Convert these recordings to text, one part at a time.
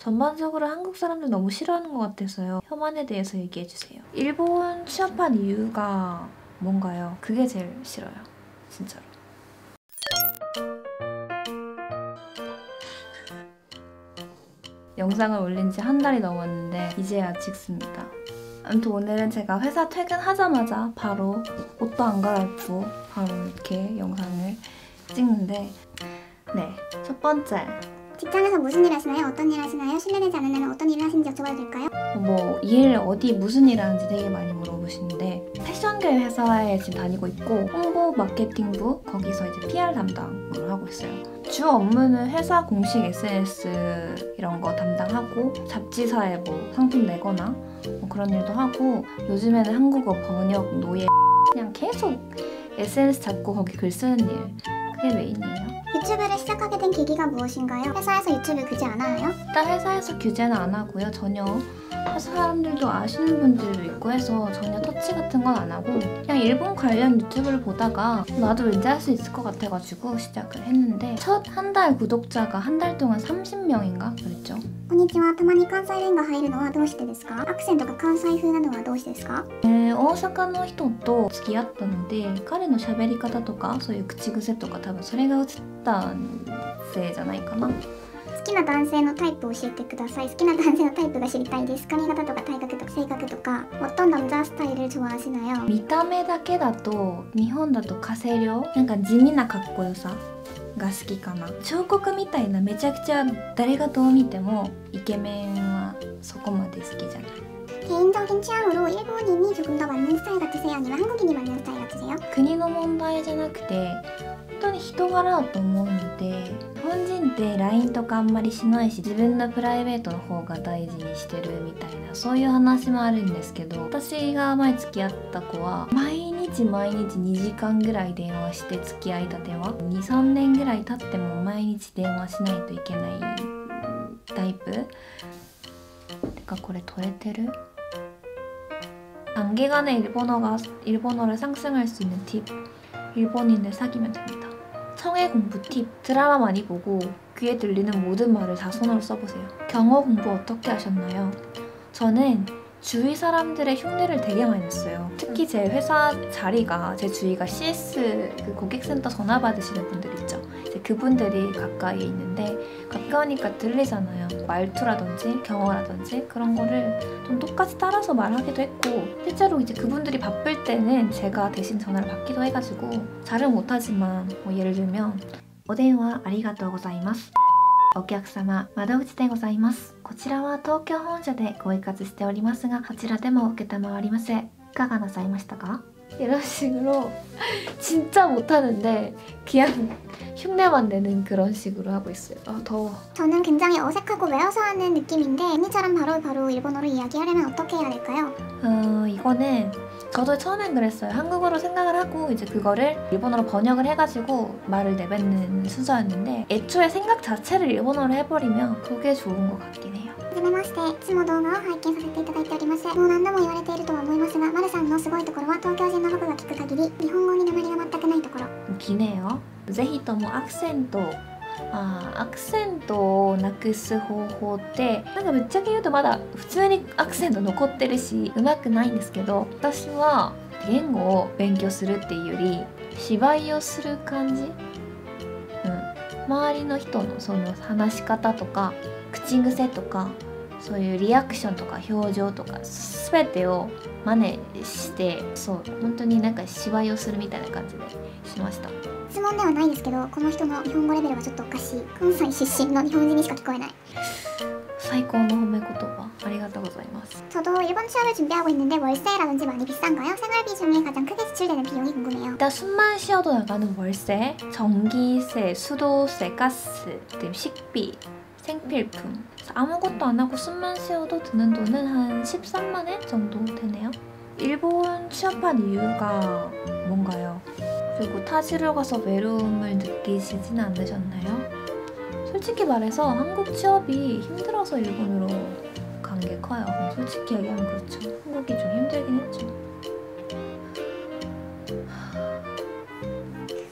전반적으로 한국 사람들 너무 싫어하는 것 같아서요. 혐한에 대해서 얘기해주세요. 일본 취업한 이유가 뭔가요? 그게 제일 싫어요. 진짜로. 영상을 올린 지 한 달이 넘었는데 이제야 찍습니다. 아무튼 오늘은 제가 회사 퇴근하자마자 바로 옷도 안 갈아입고 바로 이렇게 영상을 찍는데 네, 첫 번째 직장에서 무슨 일 하시나요? 어떤 일 하시나요? 실례되지 않으면 어떤 일을 하시는지 여쭤봐도 될까요? 뭐 일 어디 무슨 일 하는지 되게 많이 물어보시는데 패션계 회사에 지금 다니고 있고 홍보 마케팅부 거기서 이제 PR 담당을 하고 있어요. 주 업무는 회사 공식 SNS 이런 거 담당하고 잡지사에 뭐 상품 내거나 뭐 그런 일도 하고 요즘에는 한국어 번역 노예 그냥 계속 SNS 잡고 거기 글 쓰는 일 그게 메인이에요. 유튜브를 시작하게 된 계기가 무엇인가요? 회사에서 유튜브 규제 안 하나요? 일단 회사에서 규제는 안 하고요. 전혀 사람들도 아시는 분들도 있고 해서 전혀 터치 같은 건 안 하고 그냥 일본 관련 유튜브를 보다가 나도 왠지 할 수 있을 것 같아가지고 시작을 했는데 첫 한 달 구독자가 한 달 동안 30명인가 그랬죠. こんにちは。たまに関西弁が入るのはどうしてですかアクセントが関西風なのはどうしてですか 네, 大阪の人と付き合ったので彼の喋り方とかそういう口癖とか多分それが映ったせいじゃないかな。好きな男性のタイプを教えてください。好きな男性のタイプが知りたいです。髪型とか体格とか性格とか어떤남자스타일을좋아하시나요 見た目だけだと日本だと加瀬亮なんか地味なかっこよさ が好きかな彫刻みたいなめちゃくちゃ誰がどう見てもイケメンはそこまで好きじゃない 개인적인 취향으로 일본인이 조금 더 맞는 스타일 같으세요? 아니면 한국인이 맞는 스타일 같으세요? 国の問題じゃなくて本当に人柄だと思うので日 本人って LINE とかあんまりしないし自分のプライベートの方が大事にしてるみたいなそういう話もあるんですけど私が前付き合った子は毎日毎日2時間ぐらい電話して付き合いたては23年ぐらい経っても毎日電話しないといけないタイプてかこれ取れてる 단기간에 일본어가 일본어를 상승할 수 있는 팁 일본인을 사귀면 됩니다. 청해 공부 팁 드라마 많이 보고 귀에 들리는 모든 말을 다 손으로 써보세요. 경어 공부 어떻게 하셨나요? 저는 주위 사람들의 흉내를 되게 많이 냈어요. 특히 제 회사 자리가 제 주위가 CS 그 고객센터 전화 받으시는 분들 있죠. 이제 그분들이 가까이 있는데 가까우니까 들리잖아요. 말투라든지 경어라든지 그런 거를 좀 똑같이 따라서 말하기도 했고 실제로 이제 그분들이 바쁠 때는 제가 대신 전화를 받기도 해가지고 잘은 못하지만 뭐 예를 들면 お電話ありがとうございますお客様窓口でございますこちらは東京本社でご一括しておりますがこちらでも承りませんいかがなさいましたか 이런 식으로 진짜 못하는데 그냥 흉내만 내는 그런 식으로 하고 있어요 아 더워 저는 굉장히 어색하고 외워서 하는 느낌인데 언니처럼 바로 바로 일본어로 이야기하려면 어떻게 해야 될까요? 어, 이거는 저도 처음엔 그랬어요. 한국어로 생각을 하고 이제 그거를 일본어로 번역을 해가지고 말을 내뱉는 순서였는데 애초에 생각 자체를 일본어로 해버리면 그게 좋은 것 같긴 해요. 初めましていつも動画を拝見させていただいておりますもう何度も言われているとは思いますがまるさんのすごいところは東京人の僕が聞く限り日本語になりが全くないところ。きねよ。ぜひともアクセントあアクセントをなくす方法ってなんかぶっちゃけ言うとまだ普通にアクセント残ってるしうまくないんですけど私は言語を勉強するっていうより芝居をする感じ、うん、周りの人のその話し方とか口癖とかそういうリアクションとか表情とか全てを真似してそう本当になんか芝居をするみたいな感じでしました質問ではないですけど、この人の日本語レベルはちょっとおかしい。関西出身の日本人にしか聞こえない。最高の褒め言葉ありがとうございます 저도 일본 취업을 준비하고 있는데 월세라든지 많이 비싼가요? 생활비 중에 가장 크게 지출되는 비용이 궁금해요. 일단 숨만 쉬어도 나가는 월세, 전기세, 수도세, 가스 등 식비, 생필품 아무것도 안 하고 숨만 쉬어도 드는 돈은 한 13만 엔 정도 되네요 일본 취업한 이유가 뭔가요? 그리고 타지로 가서 외로움을 느끼시진 않으셨나요? 솔직히 말해서 한국 취업이 힘들어서 일본으로 간 게 커요. 솔직히 얘기하면 그렇죠. 한국이 좀 힘들긴 했죠.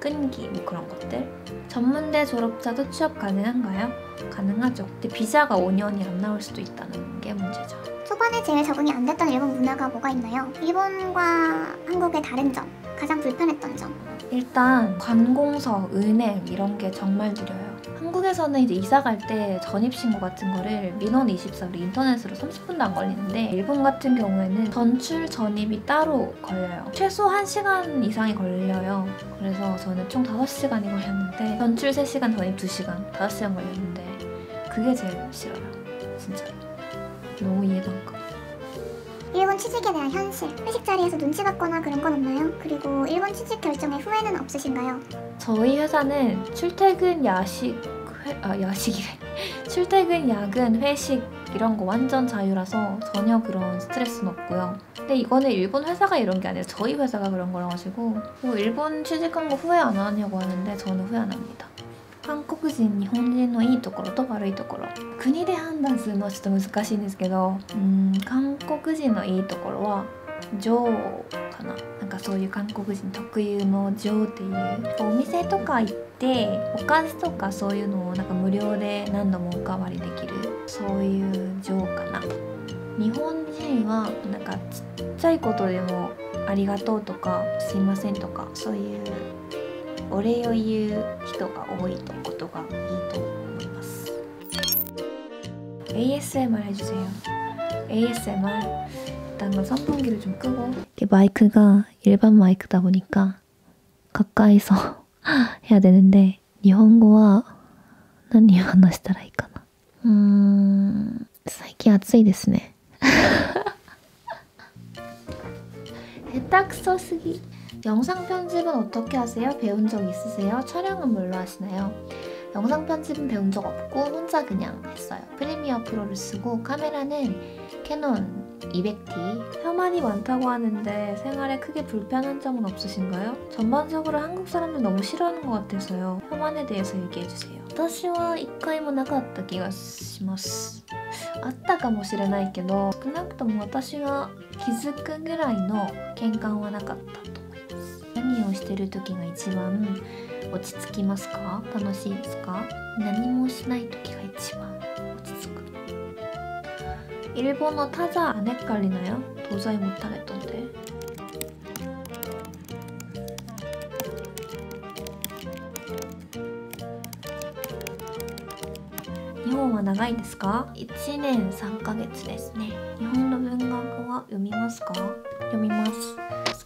끈기 뭐 그런 것들 전문대 졸업자도 취업 가능한가요? 가능하죠 근데 비자가 5년이 안 나올 수도 있다는 게 문제죠 초반에 제일 적응이 안 됐던 일본 문화가 뭐가 있나요? 일본과 한국의 다른 점, 가장 불편했던 점. 일단 관공서, 은행 이런 게 정말 느려요. 한국에서는 이제 이사 갈 때 전입신고 같은 거를 민원24로 인터넷으로 30분도 안 걸리는데 일본 같은 경우에는 전출 전입이 따로 걸려요. 최소 1시간 이상이 걸려요. 그래서 저는 총 5시간이 걸렸는데 전출 3시간, 전입 2시간, 5시간 걸렸는데 그게 제일 싫어요. 진짜로. 너무 이해가 안 가. 일본 취직에 대한 현실. 회식 자리에서 눈치 받거나 그런 건 없나요? 그리고 일본 취직 결정에 후회는 없으신가요? 저희 회사는 출퇴근 야식 회, 아 야식이래 출퇴근 야근 회식 이런 거 완전 자유라서 전혀 그런 스트레스는 없고요. 근데 이거는 일본 회사가 이런 게 아니라 저희 회사가 그런 거라 가지고 뭐 일본 취직한 거 후회 안 하냐고 하는데 저는 후회 안 합니다. 한국人、日本人のいいところと悪いところ。国で判断するのはちょっと難しいんですけどうん韓国人のいいところは女王かな。なんかそういう韓国人特有の女王っていう。お店とか行ってお菓子とかそういうのをなんか無料で何度もおかわりできる。そういう女王かな。日本人はなんかちっちゃいことでもありがとうとかすいませんとかそういうお礼を言う人が多いとことがいいと思います ASMR 해주세요 ASMR 일단 건 선풍기를 좀 끄고 이게 마이크가 일반 마이크다 보니까 가까이서 해야 되는데 일본어와 何を話したらいいかなうーん最近暑いですね下手くそすぎ 영상 편집은 어떻게 하세요? 배운 적 있으세요? 촬영은 뭘로 하시나요? 영상 편집은 배운 적 없고 혼자 그냥 했어요. 프리미어 프로를 쓰고 카메라는 캐논 200D. 혐한이 많다고 하는데 생활에 크게 불편한 점은 없으신가요? 전반적으로 한국 사람들 너무 싫어하는 것 같아서요. 혐한에 대해서 얘기해주세요. 私は一回もなかった気がします。あったかもしれないけど少なくとも私が気づくぐらいの喧嘩はなかったと思います 何をしてる時が一番落ち着きますか楽しいですか何もしない時が一番落ち着く일본어 타자 안 헷갈리나요? 도저히 못하겠던데日本は長いですか ?1 年3ヶ月ですね。日本の文学は読みますか読みます。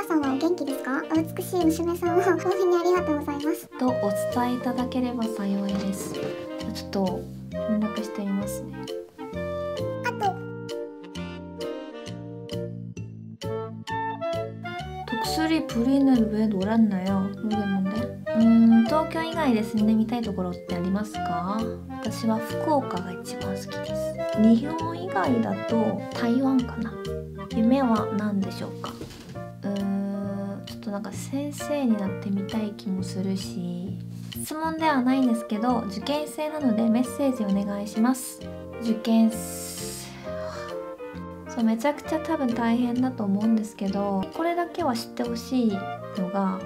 母さんはお元気ですかお美しい娘さんを大変にありがとうございます。とお伝えいただければ幸いです。ちょっと連絡してみますね。あと、 독수리 부리는 왜 놀았나요? 모르겠는데. 음, 東京以外で住んでみたいところってありますか私は福岡が一番好きです。日本以外だと台湾かな。夢は何でしょうかうーん、ちょっ なんか先生になってみたい気もするし、質問ではないんですけど、受験生なのでメッセージお願いします。受験そうめちゃくちゃ多分大変だと思うんですけどこれだけは知ってほしいのが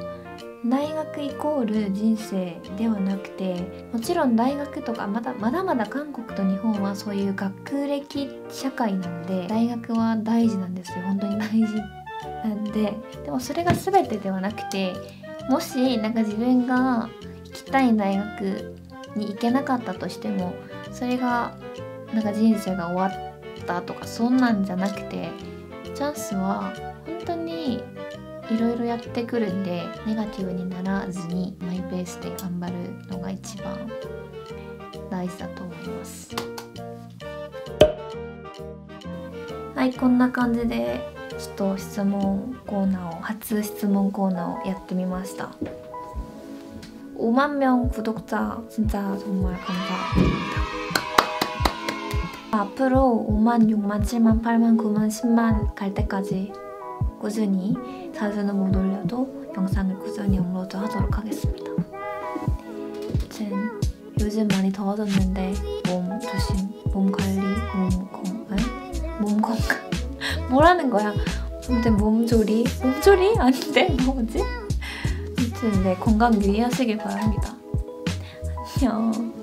大学イコール人生ではなくてもちろん大学とかまだまだまだ韓国と日本はそういう学歴社会なんで大学は大事なんですよ。本当に大事。なんででもそれが全てではなくてもしなんか自分が行きたい大学に行けなかったとしてもそれがなんか人生が終わったとかそんなんじゃなくてチャンスは本当にいろいろやってくるんでネガティブにならずにマイペースで頑張るのが一番大事だと思います。はいこんな感じで ちょっと質問コーナーを初質問コーナーをやってみました5만 명 구독자 진짜 정말 감사드립니다. 앞으로 5만, 6만, 7만, 8만, 9만, 10만 갈 때까지 꾸준히 자주는 못 올려도 영상을 꾸준히 업로드 하도록 하겠습니다. 아무튼 요즘 많이 더워졌는데 몸 조심, 몸 관리, 몸 건강, 몸 건강 뭐라는 거야? 아무튼 몸조리, 몸조리 아닌데 뭐지? 아무튼 네 건강 유의하시길 바랍니다. 안녕.